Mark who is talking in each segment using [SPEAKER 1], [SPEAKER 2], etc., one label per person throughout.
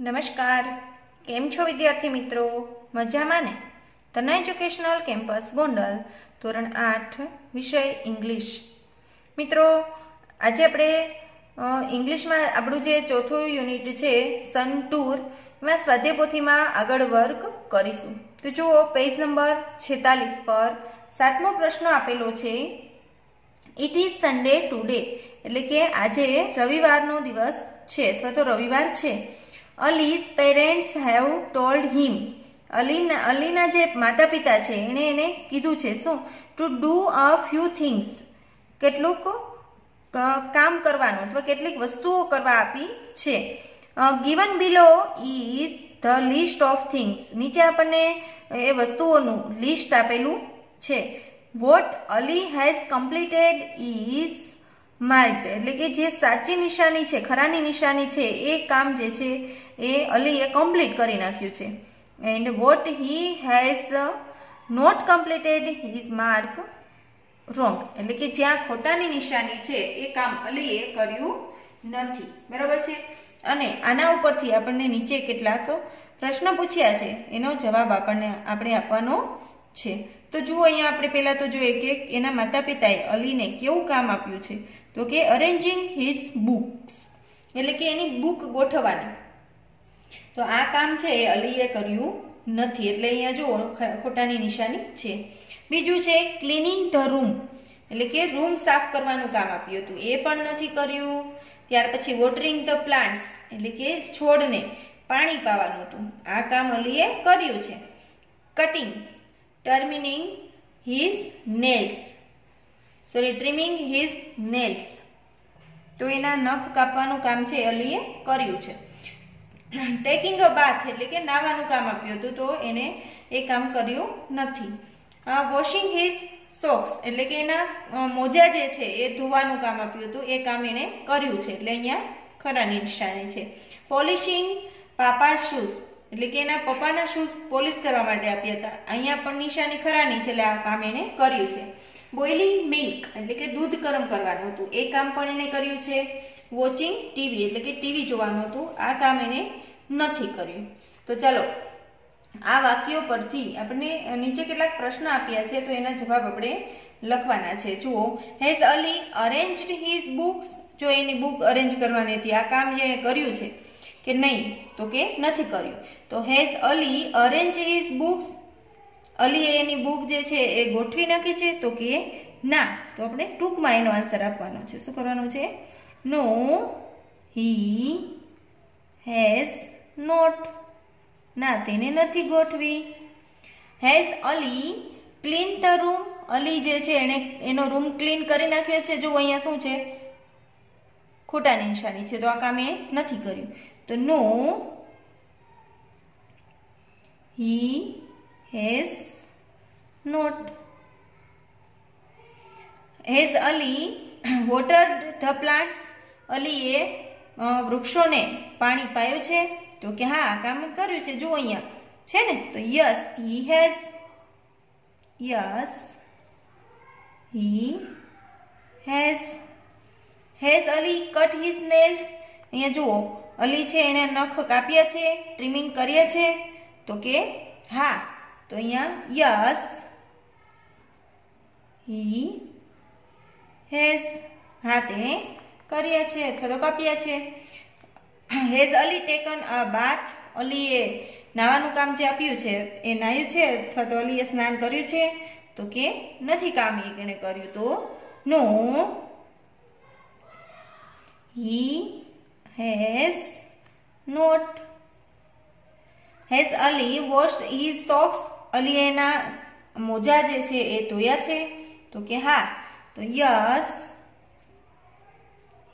[SPEAKER 1] નમસ્કાર. કેમ છો વિદ્યાર્થી મિત્રો? મજામાં ને? તનય એજ્યુકેશનલ કેમ્પસ ગોંડલ, ધોરણ આઠ, વિષય ઇંગ્લિશ. મિત્રો, આજે આપણે ઇંગ્લિશમાં આપણું જે ચોથું યુનિટ છે, સન ટૂર, એમાં સ્વાધ્યાય પોથીમાં આગળ વર્ક કરીશું. તો જુઓ, પેજ નંબર છેતાલીસ પર સાતમો પ્રશ્ન આપેલો છે. ઇટ ઇઝ સન્ડે ટુડે એટલે કે આજે રવિવારનો દિવસ છે, અથવા તો રવિવાર છે. Ali's parents have told him અલીના અલીના જે માતા પિતા છે, એણે એને કીધું છે, શું? To do a few things કેટલુંક કામ કરવાનું, અથવા કેટલીક વસ્તુઓ કરવા આપી છે. Given below is the list of things નીચે આપણને એ વસ્તુઓનું લિસ્ટ આપેલું છે. What Ali has completed is marked એટલે કે જે સાચી નિશાની છે, ખરાની નિશાની છે, એ કામ જે છે, એ અલીએ કમ્પ્લીટ કરી નાખ્યું છે. And what he has not completed his mark wrong એટલે કે જ્યાં ખોટાની નિશાની છે, એ કામ અલીએ કર્યું નથી. બરાબર છે? અને આના ઉપરથી આપણને નીચે કેટલાક પ્રશ્ન પૂછ્યા છે. એનો જવાબ આપણને, આપણે આપવાનો છે. તો જુઓ, અહીંયા આપણે પહેલાં તો જોઈએ કે એના માતા પિતાએ અલીને કેવું કામ આપ્યું છે. તો કે અરેન્જિંગ હિઝ બુક્સ એટલે કે એની બુક ગોઠવવાની. તો આ કામ છે એ અલીએ કર્યું નથી. એટલે અહીંયા જો ખોટાની નિશાની છે. બીજું છે ક્લિનિંગ ધ રૂમ એટલે કે રૂમ સાફ કરવાનું કામ આપ્યું હતું. એ પણ નથી કર્યું. ત્યાર પછી વોટરિંગ ધ પ્લાન્ટ્સ એટલે કે છોડને પાણી પાવાનું હતું. આ કામ અલીએ કર્યું છે. Cutting terminating his nails sorry trimming his nails તો એના નખ કાપવાનું કામ છે, અલીએ કર્યું છે. ટેકિંગ અ બાથ એટલે કે નાવાનું કામ આપ્યું હતું, તો એને એ કામ કર્યું નથી. વોશિંગ હિઝ સોક્સ એટલે કે એના મોજા જે છે, એ ધોવાનું કામ આપ્યું હતું, એ કામ એણે કર્યું છે. એટલે અહીંયા ખરાની નિશાની છે. પોલિશિંગ પાપા શૂઝ એટલે કે એના પપ્પાના શૂઝ પોલિશ કરવા માટે આપ્યા હતા. અહીંયા પણ નિશાની ખરાની છે, એટલે આ કામ એણે કર્યું છે. બોઇલિંગ મિલ્ક એટલે કે દૂધ ગરમ કરવાનું હતું. એ કામ પણ એણે કર્યું છે વોચિંગ ટીવી એટલે કે ટીવી જોવાનું હતું. આ કામ એણે નથી કર્યું. તો ચાલો, આ વાક્યો પરથી આપણે નીચે કેટલાક પ્રશ્ન આપ્યા છે તો એના જવાબ આપણે લખવાના છે. જુઓ has Ali arranged his books જો એની બુક અરેન્જ કરવાની હતી, આ કામ જેણે કર્યું છે કે નહીં, તો કે નથી કર્યું. તો has Ali arrange his books અલીએ એની બુક જે છે એ ગોઠવી નાખી છે તો કે ના, તો આપણે ટૂંકમાં એનો આન્સર આપવાનો છે. શું કરવાનું છે? નો હી હેઝ નોટ ના, તેને નથી ગોઠવી. Has Ali clean the room Ali જે છે એણે એનો રૂમ ક્લીન કરી નાખ્યો છે? જો અહીંયા શું છે? ખોટાની નિશાની છે. તો આ કામ એ નથી કર્યું. તો no he has not has Ali water the plants અલીએ વૃક્ષોને પાણી પાયું છે. તો કે હા કામ કર્યું છે. જુઓ અહીંયા. છે ને? તો yes he has yes he has has Ali cut his nails અહીંયા જુઓ. અલી છે એણે નખ કાપ્યા છે ટ્રીમિંગ કર્યા છે. તો કે હા. તો અહીંયા યસ હી હેઝ હા તેણે કર્યા છે અથવા તો કાપ્યા છે has Ali taken a bath અલીએ નાવાનું કામ જે આપ્યું છે, એ નાયું છે, અથવા તો અલીએ સ્નાન કર્યું છે, તો કે નથી કામ એ એણે કર્યું તો no. He has not. Has Ali wash his socks. Ali એના મોજા જે છે એ ધોયા છે. તો કે હા, તો યસ,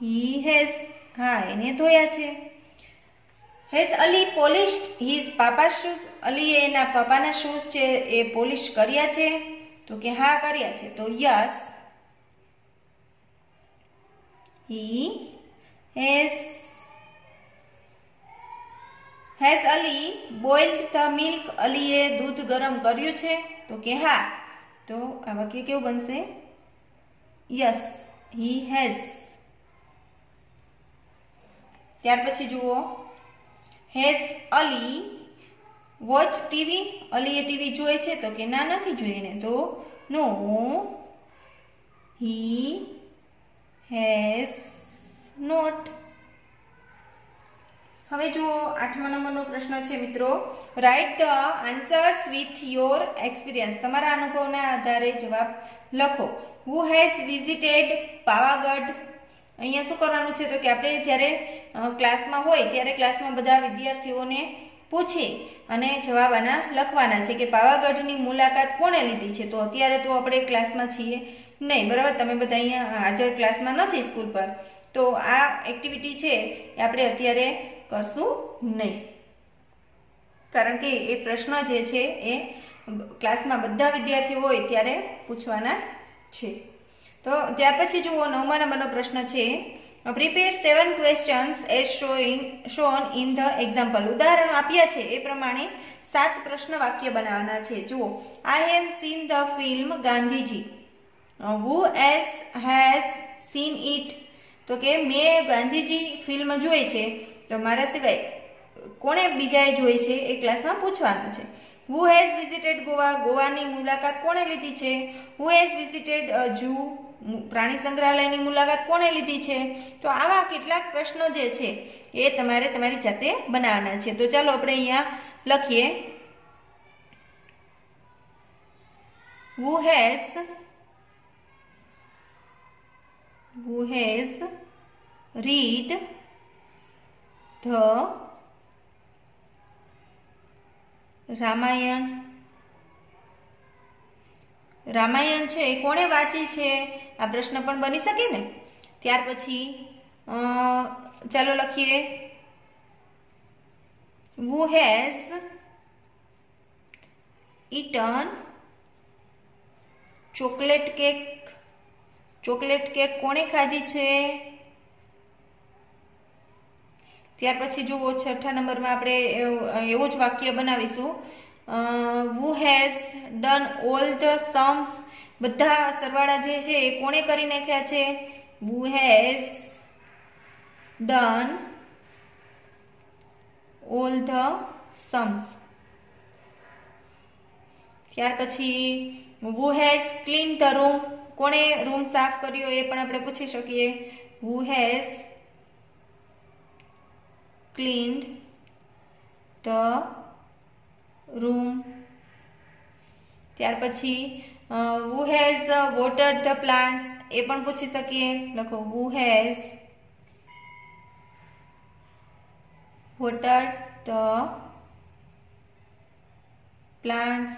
[SPEAKER 1] હી હેઝ, હા, એને ધોયા છે. Has Ali polished his papa shoes અલીએ એના પાપાના શૂઝ છે એ પોલિશ કર્યા છે. તો કે હા, કર્યા છે. તો yes, he has has Ali boiled the milk, અલીએ દૂધ ગરમ કર્યું છે. તો કે હા તો આ વાક્ય કેવું બનશે? યસ હી હેઝ ત્યાર પછી જુઓ. હેઝ અલી વોચ ટીવી અલીએ ટીવી જોએ છે તો કે ના, નથી જોઈએ ને તો નો હી હેઝ નોટ હવે જુઓ આઠમા નંબરનો પ્રશ્ન છે, મિત્રો. Write the answers with your experience તમારા અનુભવના આધારે જવાબ લખો. Who has visited Pavagadh? અહીંયા શું કરવાનું છે તો કે આપણે જ્યારે ક્લાસમાં હોય, ત્યારે ક્લાસમાં બધા વિદ્યાર્થીઓને પૂછી અને જવાબ આના લખવાના છે કે પાવાગઢની મુલાકાત કોણે લીધી છે? તો અત્યારે તો આપણે ક્લાસમાં છીએ નહીં, બરાબર? તમે બધા અહીંયા હાજર ક્લાસમાં નથી સ્કૂલ પર. તો આ એક્ટિવિટી છે એ આપણે અત્યારે કરશું નહીં. કારણ કે એ પ્રશ્ન જે છે એ ક્લાસમાં બધા વિદ્યાર્થીઓ હોય ત્યારે પૂછવાના છે. તો ત્યાર પછી જુઓ નવમા નંબરનો પ્રશ્ન છે prepare seven questions as showing shown in the example ઉદાહરણો આપ્યા છે, એ પ્રમાણે સાત પ્રશ્ન વાક્ય બનાવવાના છે. જુઓ I have seen the film Gandhiji who as has seen it તો કે, મેં ગાંધીજી ફિલ્મ જોઈ છે. તો મારા સિવાય, કોણે બીજાએ જોઈ છે એ ક્લાસમાં પૂછવાનું છે. હુ હેઝ વિઝિટેડ ગોવા ગોવાની મુલાકાત કોણે લીધી છે? Who has visited zoo? પ્રાણી સંગ્રહાલયની મુલાકાત કોણે લીધી છે? તો આવા કેટલાક પ્રશ્નો જે છે એ તમારે તમારી જાતે બનાવવાના છે. તો ચાલો આપણે અહીંયા લખીએ. Who has who has read the Ramayana. Ramayana છે એ કોણે વાંચી છે? આ પ્રશ્ન પણ બની શકે ને? ત્યાર પછી ચાલો લખીએ. Who has eaten chocolate cake chocolate cake કોણે ખાધી છે? ત્યાર પછી જુઓ છઠ્ઠા નંબરમાં આપણે એવો જ વાક્ય બનાવીશું. Who has done all the sums બધા સરવાળા જે છે એ કોણે કરી નાખ્યા છે? Who has done all the sums ત્યાર પછી who has clean the room કોણે રૂમ સાફ કર્યો એ પણ આપણે પૂછી શકીએ. Who has cleaned the room ત્યાર પછી who has watered the plants? એ પણ પૂછી શકીએ. લખો, who has watered the plants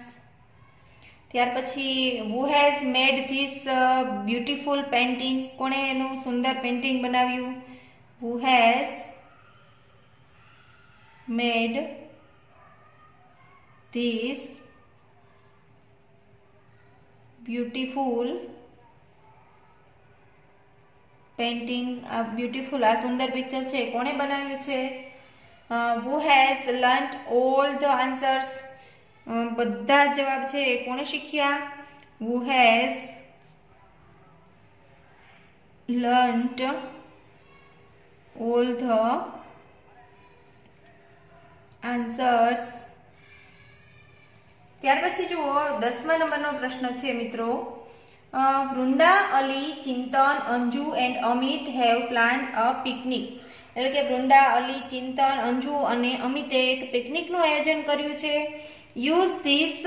[SPEAKER 1] ત્યાર પછી, who has made this beautiful painting કોણે એનું સુંદર પેન્ટિંગ બનાવ્યું? who has made this beautiful painting આ બ્યુટીફુલ આ સુંદર પિક્ચર છે, કોણે બનાવ્યું છે? Who has learnt all the answers બધા જવાબ છે એ કોણે શીખ્યા? Who has learnt all the answers ત્યાર પછી જુઓ, દસમા નંબરનો પ્રશ્ન છે મિત્રો. Vrinda, Ali, Chintan, Anju and Amit have plan a picnic એટલે કે વૃંદા, અલી, ચિંતન, અંજુ અને અમિતે એક પિકનિકનું આયોજન કર્યું છે. યુઝ ધીસ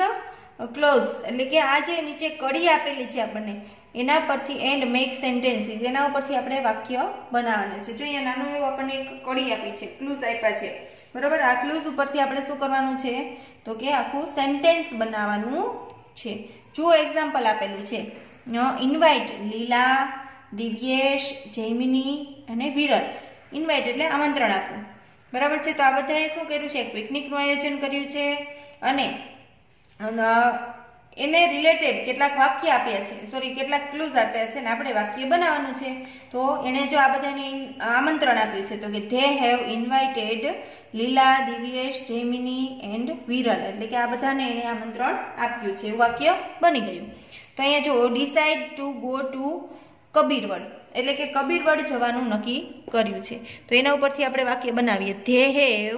[SPEAKER 1] ક્લોઝ એટલે કે આ જે નીચે કડી આપેલી છે આપણને એના પરથી એન્ડ મેક સેન્ટેન્સીસ એના ઉપરથી આપણે વાક્ય બનાવવાના છે. જો અહીંયા નાનું એવું આપણને એક કડી આપી છે ક્લુઝ આપ્યા છે. બરાબર? આ ક્લુઝ ઉપરથી આપણે શું કરવાનું છે? તો કે આખું સેન્ટેન્સ બનાવવાનું છે. જુઓ એક્ઝામ્પલ આપેલું છે. ઇન્વાઇટ લીલા, દિવ્યેશ, જૈમિની અને વિરલ. ઇન્વાઇટ એટલે આમંત્રણ આપવું. બરાબર છે? તો આ બધાએ શું કર્યું છે? એક પિકનિકનું આયોજન કર્યું છે. અને એને રિલેટેડ કેટલાક વાક્ય આપ્યા છે. સોરી કેટલાક ક્લૂઝ આપ્યા છે અને આપણે વાક્ય બનાવવાનું છે. તો એણે જો આ બધાને આમંત્રણ આપ્યું છે, તો કે ધે હેવ ઇન્વાઇટેડ લીલા દિવ્યેશ જેમિની એન્ડ વિરલ એટલે કે આ બધાને એણે આમંત્રણ આપ્યું છે. એવું વાક્ય બની ગયું. તો અહીંયા જો decide to go to Kabirvad. એટલે કે કબીરવડ જવાનું નક્કી કર્યું છે. તો એના ઉપરથી આપણે વાક્ય બનાવીએ. They have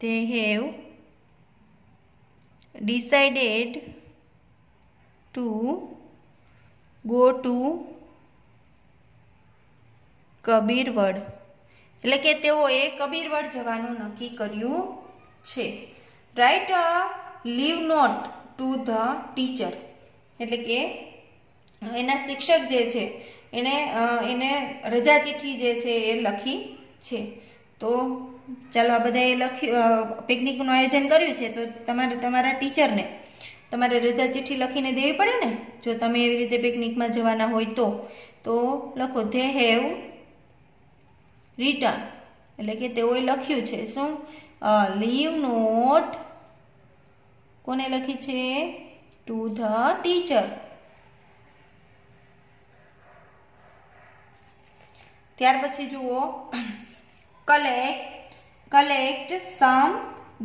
[SPEAKER 1] they have decided to go to Kabirvad. એટલે કે તેઓએ કબીરવડ જવાનું નક્કી કર્યું છે. Write a leave note to the teacher એટલે કે એના શિક્ષક જે છે, એને એને રજા ચિઠ્ઠી જે છે એ લખી છે. તો ચાલો, આ બધાએ લખ્યું પિકનિકનું આયોજન કર્યું છે, તો તમારે, તમારા ટીચરને તમારે રજા ચિઠ્ઠી લખીને દેવી પડે ને? જો તમે એવી રીતે પિકનિકમાં જવાના હોય તો તો લખો, ધે હેવ રિટર્ન. એટલે કે તેઓએ લખ્યું છે, શું? Leave note. કોને લખી છે? To the teacher. ત્યાર પછી જુઓ, કલેક્ટ કલેક્ટ સમ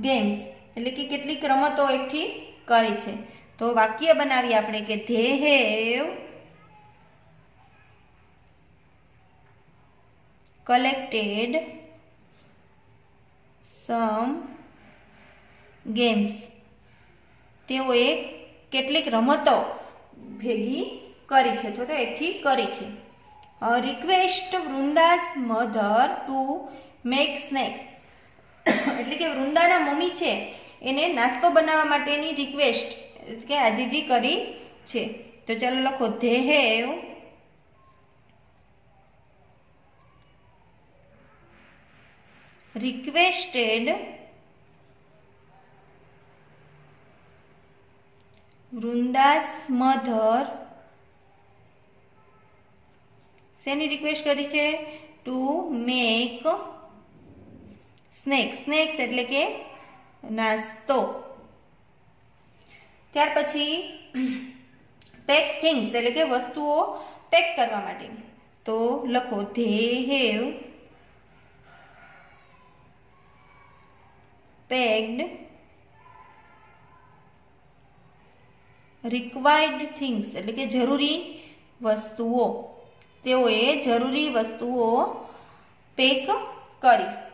[SPEAKER 1] ગેમ્સ એટલે કે કેટલીક રમતો એકઠી કરી છે. તો વાક્ય બનાવીએ આપણે કે they have collected some games. તેઓએ કેટલીક રમતો ભેગી કરી છે તો એકઠી કરી છે. Request Vrinda's mother to make snacks એટલે કે વૃંદાના મમ્મી છે, એને નાસ્તો બનાવવા માટેની રિક્વેસ્ટ કે આજીજી કરી છે. તો ચાલો લખો, ધે રિક્વેસ્ટેડ વૃંદાસ મધર. શેની રિક્વેસ્ટ કરી છે? ટુ મેક સ્નેક્સ સ્નેક્સ એટલે કે નાસ્તો. ત્યાર પછી પેક થિંગ્સ એટલે કે વસ્તુઓ પેક કરવા માટેની. તો લખો they have, pegged required things એટલે કે જરૂરી વસ્તુઓ. તેઓએ જરૂરી વસ્તુઓ પેક કરી.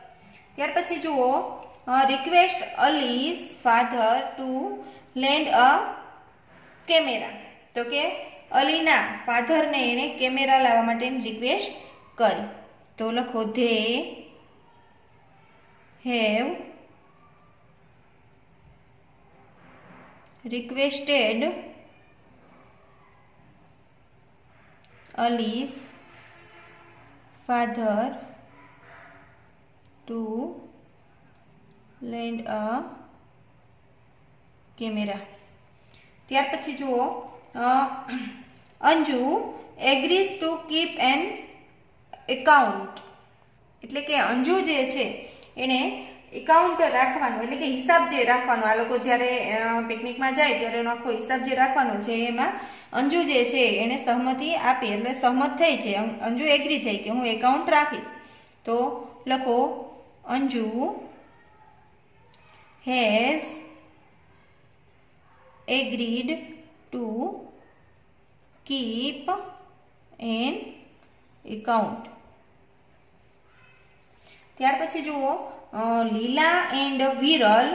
[SPEAKER 1] ત્યાર પછી જુઓ request Ali's father to lend a camera તો કે, અલીના ફાધરને એણે કેમેરા લાવવા માટેની રિક્વેસ્ટ કરી. તો લખો they have requested Ali's father to lend a camera. ત્યાર પછી જુઓ Anju agrees to keep an account એટલે કે અંજુ જે છે એણે એકાઉન્ટ રાખવાનું, એટલે કે હિસાબ જે રાખવાનો. આ લોકો જ્યારે પિકનિકમાં જાય ત્યારે એનો આખો હિસાબ જે રાખવાનો છે, એમાં અંજુ જે છે એને સહમતિ આપી, એટલે સહમત થઈ છે. અંજુ એગ્રી થઈ કે હું એકાઉન્ટ રાખીશ. તો લખો Anju has agreed to keep an account ત્યાર પછી જુઓ Leela and Viral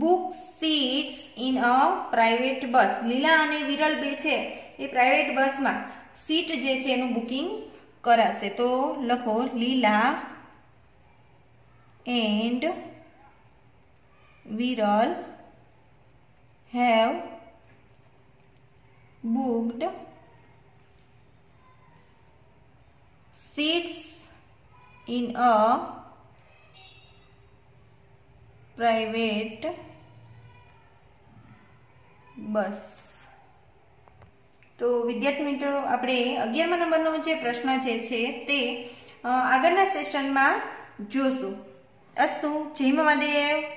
[SPEAKER 1] book seats in a private bus Leela અને વિરલ બે છે. એ પ્રાઇવેટ બસમાં સીટ જે છે એનું બુકિંગ કરાશે. તો લખો Leela and Viral have booked seats in a private bus તો વિદ્યાર્થી મિત્રો, આપણે અગિયારમા નંબરનો જે પ્રશ્ન જે છે તે આગળના સેશનમાં જોશું. અસ્તુ જય મહાદેવ